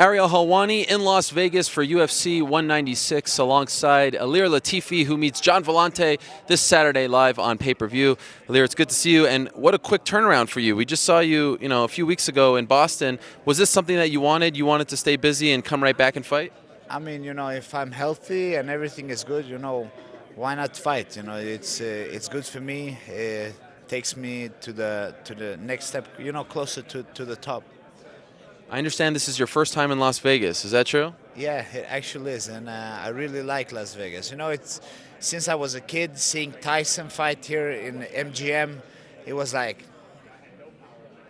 Ariel Helwani in Las Vegas for UFC 196 alongside Ilir Latifi, who meets Gian Villante this Saturday live on pay-per-view. Ilir, it's good to see you, and what a quick turnaround for you. We just saw you, you know, a few weeks ago in Boston. Was this something that you wanted? You wanted to stay busy and come right back and fight? I mean, you know, if I'm healthy and everything is good, you know, why not fight? You know, it's uh, it's good for me. It takes me to the to the next step. You know, closer to to the top. I understand this is your first time in Las Vegas. Is that true? Yeah, it actually is, and uh, I really like Las Vegas. You know, it's since I was a kid seeing Tyson fight here in MGM, it was like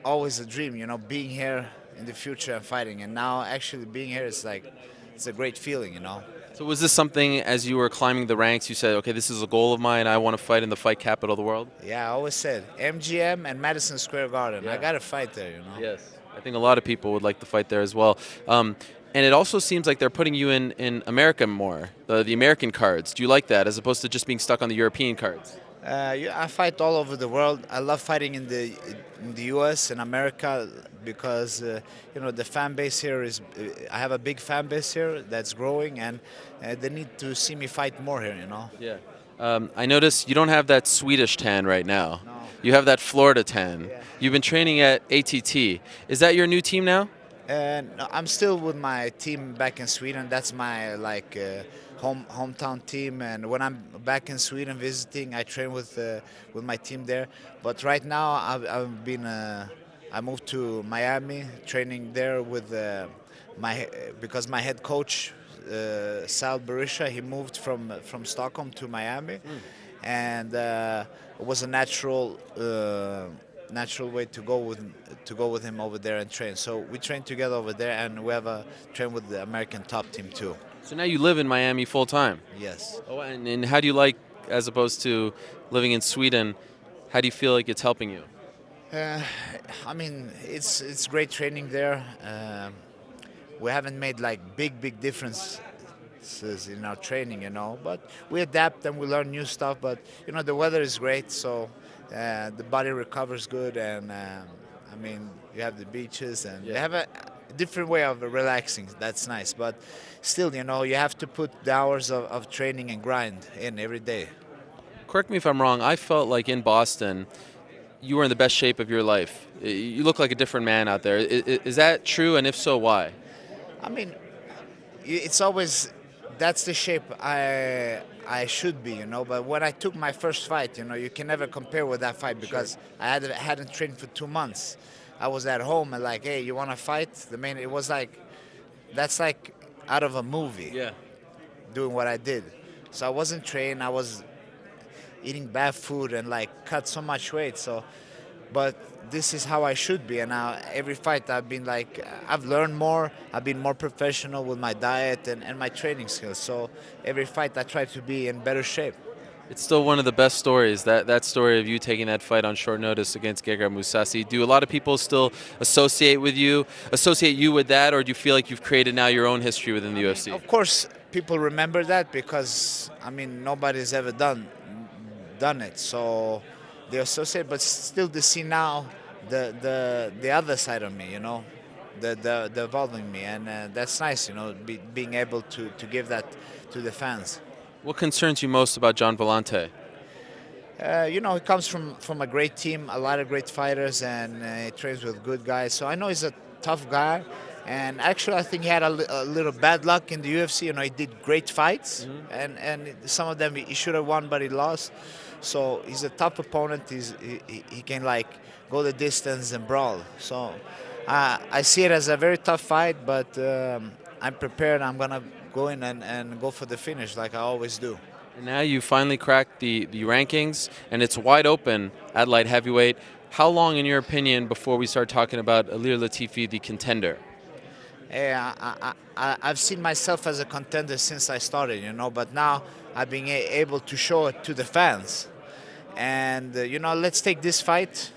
always a dream. You know, being here in the future and fighting, and now actually being here is like it's a great feeling. You know. So was this something as you were climbing the ranks you said, okay, this is a goal of mine. I want to fight in the fight capital of the world? Yeah, I always said MGM and Madison Square Garden. Yeah. I got to fight there, you know. Yes. I think a lot of people would like to fight there as well. Um, and it also seems like they're putting you in, in America more, the, the American cards. Do you like that as opposed to just being stuck on the European cards? Uh, I fight all over the world. I love fighting in the in the U.S. and America because uh, you know the fan base here is. Uh, I have a big fan base here that's growing, and uh, they need to see me fight more here. You know. Yeah. Um, I notice you don't have that Swedish tan right now. No. You have that Florida tan. Yeah. You've been training at ATT. Is that your new team now? And I'm still with my team back in Sweden. That's my like uh, home hometown team. And when I'm back in Sweden visiting, I train with uh, with my team there. But right now, I've, I've been uh, I moved to Miami, training there with uh, my because my head coach uh, Sal Berisha he moved from from Stockholm to Miami, and uh, it was a natural. Uh, natural way to go with to go with him over there and train. So we train together over there, and we have a train with the American top team too. So now you live in Miami full time. Yes. Oh, and, and how do you like, as opposed to living in Sweden, how do you feel like it's helping you? Uh, I mean, it's it's great training there. Um, we haven't made like big big differences in our training, you know, but we adapt and we learn new stuff. But you know, the weather is great, so uh, the body recovers good, and um, I mean, you have the beaches and you have a different way of relaxing. That's nice, but still, you know, you have to put the hours of, of training and grind in every day. Correct me if I'm wrong. I felt like in Boston, you were in the best shape of your life. You look like a different man out there. Is that true? And if so, why? I mean, it's always that's the shape I I should be, you know. But when I took my first fight, you know, you can never compare with that fight because I had hadn't trained for two months. I was at home and like, hey, you want to fight? The main it was like that's like out of a movie Yeah. doing what I did. So I wasn't trained. I was eating bad food and like cut so much weight. So, but this is how I should be. And now every fight I've been like, I've learned more. I've been more professional with my diet and, and my training skills. So every fight I try to be in better shape. It's still one of the best stories. That that story of you taking that fight on short notice against Gegard Mousasi. Do a lot of people still associate with you, associate you with that, or do you feel like you've created now your own history within the UFC? Of course, people remember that because I mean nobody's ever done done it, so they associate. But still, to see now the the the other side of me, you know, the the, the evolving me, and uh, that's nice, you know, be, being able to to give that to the fans. What concerns you most about Gian Villante? Uh, you know, he comes from, from a great team, a lot of great fighters, and uh, he trains with good guys. So I know he's a tough guy. And actually, I think he had a, a little bad luck in the UFC. You know, he did great fights, and, and some of them he should have won, but he lost. So he's a tough opponent. He's, he, he- he can like go the distance and brawl. So uh, I see it as a very tough fight, but um, I'm prepared. I'm gonna go in and, and go for the finish like I always do. And now you finally cracked the, the rankings, and it's wide open at light heavyweight. How long, in your opinion, before we start talking about Ilir Latifi, the contender? I, I, I've seen myself as a contender since I started, you know, but now I've been able to show it to the fans. And, uh, you know, let's take this fight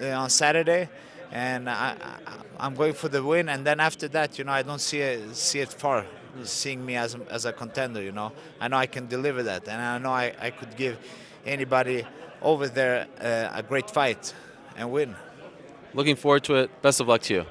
uh, on Saturday, and I, I'm going for the win. And then after that, you know, I don't see it, see it far, seeing me as, as a contender, you know. I know I can deliver that, and I know I, I could give anybody over there uh, a great fight and win. Looking forward to it. Best of luck to you.